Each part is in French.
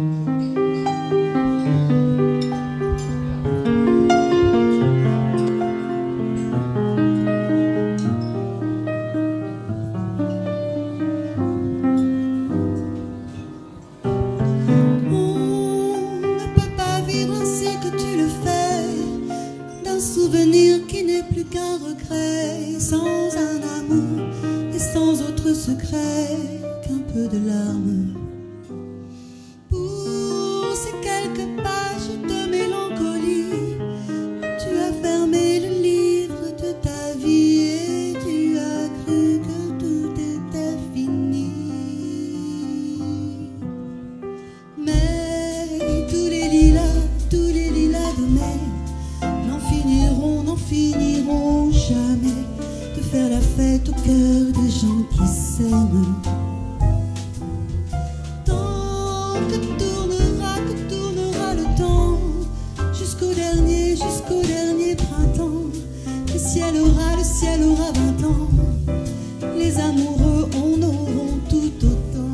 Música Tant que tournera, que tournera le temps, jusqu'au dernier, jusqu'au dernier printemps, le ciel aura, le ciel aura vingt ans, les amoureux en auront tout autant.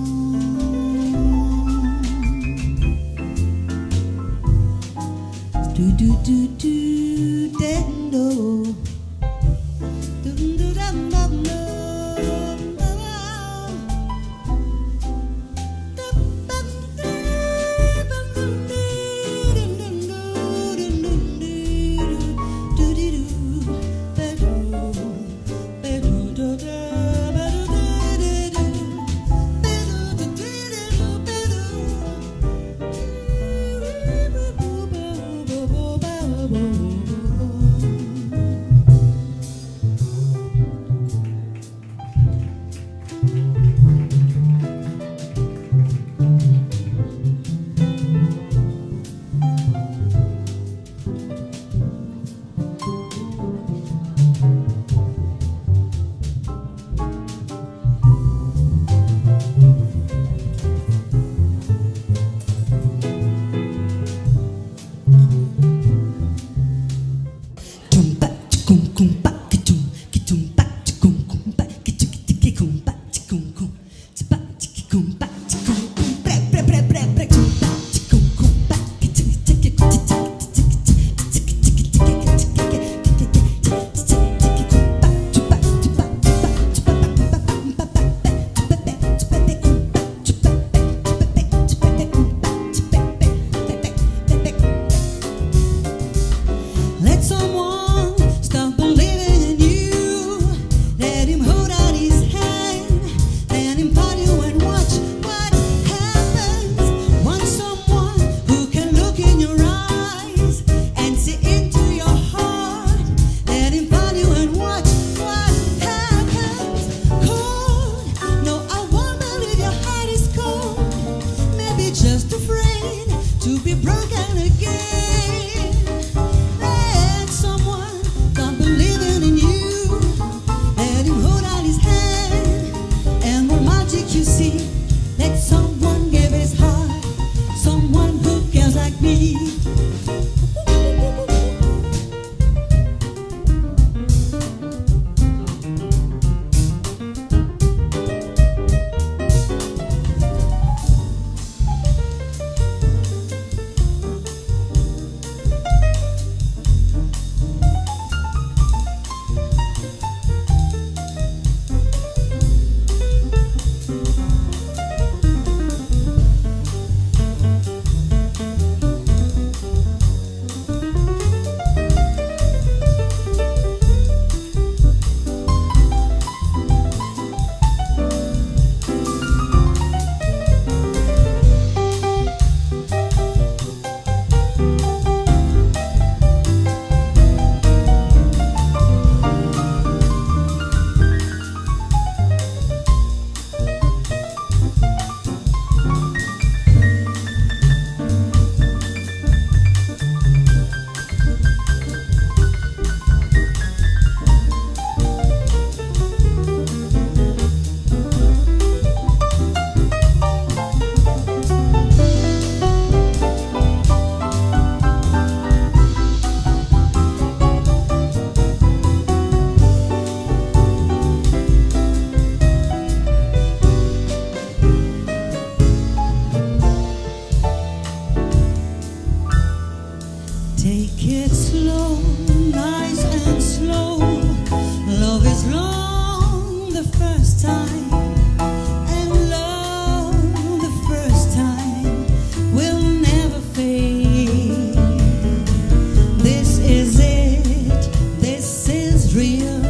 real.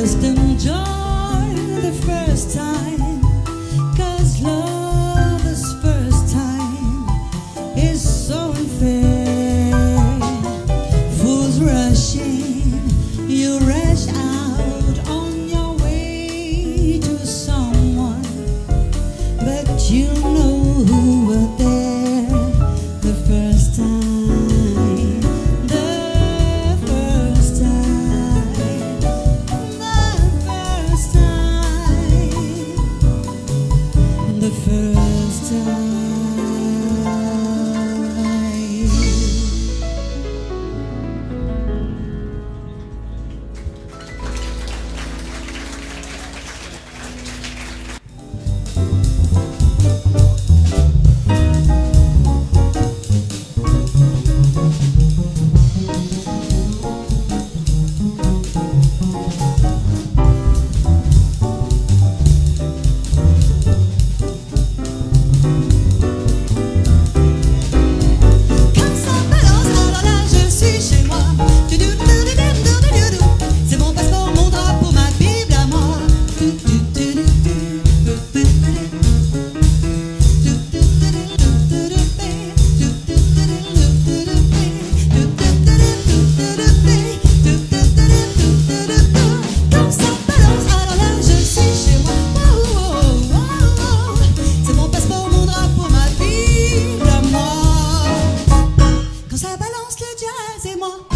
just enjoy the first time. Ça balance le jazz et moi.